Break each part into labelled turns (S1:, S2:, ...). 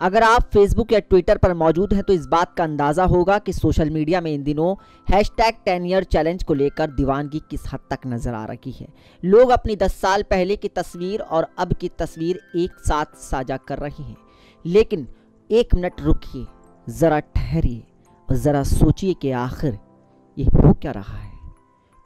S1: अगर आप फेसबुक या ट्विटर पर मौजूद हैं तो इस बात का अंदाज़ा होगा कि सोशल मीडिया में इन दिनों hashtag ten year challenge को लेकर दीवानगी किस हद तक नज़र आ रही है। लोग अपनी 10 साल पहले की तस्वीर और अब की तस्वीर एक साथ साझा कर रहे हैं। लेकिन एक मिनट रुकिए, ज़रा ठहरिए और ज़रा सोचिए कि आखिर ये हो क्या रहा है।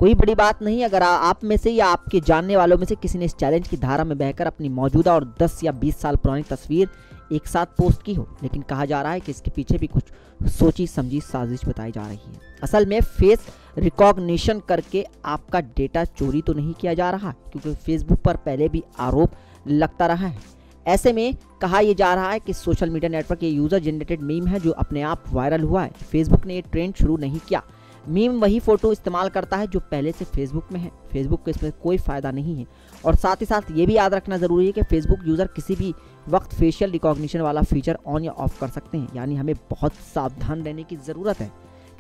S1: कोई बड़ी बात नहीं, अगर आप में से या आपके जानने वालों में से किसी ने इस चैलेंज की धारा में बहकर अपनी मौजूदा और 10 या 20 साल पुरानी तस्वीर एक साथ पोस्ट की हो, लेकिन कहा जा रहा है कि इसके पीछे भी कुछ सोची समझी साजिश बताई जा रही है। असल में फेस रिकॉग्निशन करके आपका डेटा चोरी तो नहीं किया जा रहा, क्योंकि फेसबुक पर पहले भी आरोप लगता रहा है। ऐसे में कहा यह जा रहा है कि सोशल मीडिया नेटवर्क ये यूज़र जनरेटेड मीम है जो अपने आप वायरल हुआ है। फेसबुक ने ये ट्रेंड शुरू नहीं किया। मीम वही फ़ोटो इस्तेमाल करता है जो पहले से फेसबुक में है। फेसबुक को इसमें कोई फ़ायदा नहीं है। और साथ ही साथ ये भी याद रखना ज़रूरी है कि फेसबुक यूज़र किसी भी वक्त फेशियल रिकॉग्निशन वाला फीचर ऑन या ऑफ़ कर सकते हैं। यानी हमें बहुत सावधान रहने की ज़रूरत है।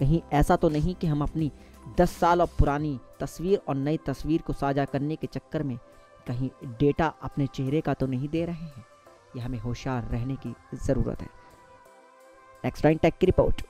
S1: कहीं ऐसा तो नहीं कि हम अपनी 10 साल और पुरानी तस्वीर और नई तस्वीर को साझा करने के चक्कर में कहीं डेटा अपने चेहरे का तो नहीं दे रहे हैं। यह हमें होशियार रहने की ज़रूरत है। नेक्स्ट टाइम टेक की रिपोर्ट